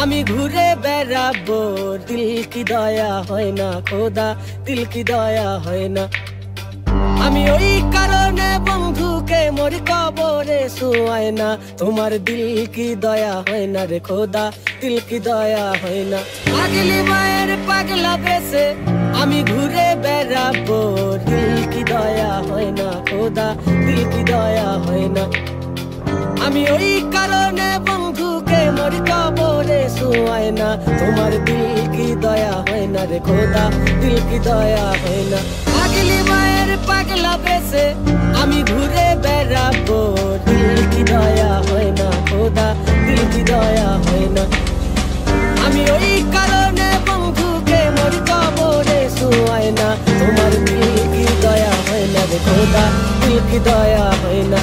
আমি ঘুরে বেড়াবো, দিল কি দয়া হয় না খোদা, দিল কি দয়া হয় না। আমি ওই কারণে বন্ধুকে মরি কবরে শুয়ায় না, তোমার দিল কি দয়া হয় না রে খোদা, দিল কি দয়া হয় না। পাগলি মায়ের পাগলা বেসে আমি ঘুরে বেড়াবো, দিল কি দয়া হয় না খোদা, দিল কি দয়া হয় না। আমি ওই কারণে বন্ধুকে মরি কবরে শুয়ায় না তোমার দিল কি দয়া হয় না রে, খোদা, দিল কি দয়া হয় না। পাগলি মায়ের পাগলা বেসে আমি ঘুরে বেড়াবো, দিল কি দয়া হয় না, খোদা, দিল কি দয়া হয় না। আমি ওই কারণে বন্ধুকে মরি কবরে শুয়ায় না তোমার দিল কি দয়া হয় না রে, খোদা, দিল কি দয়া হয় না।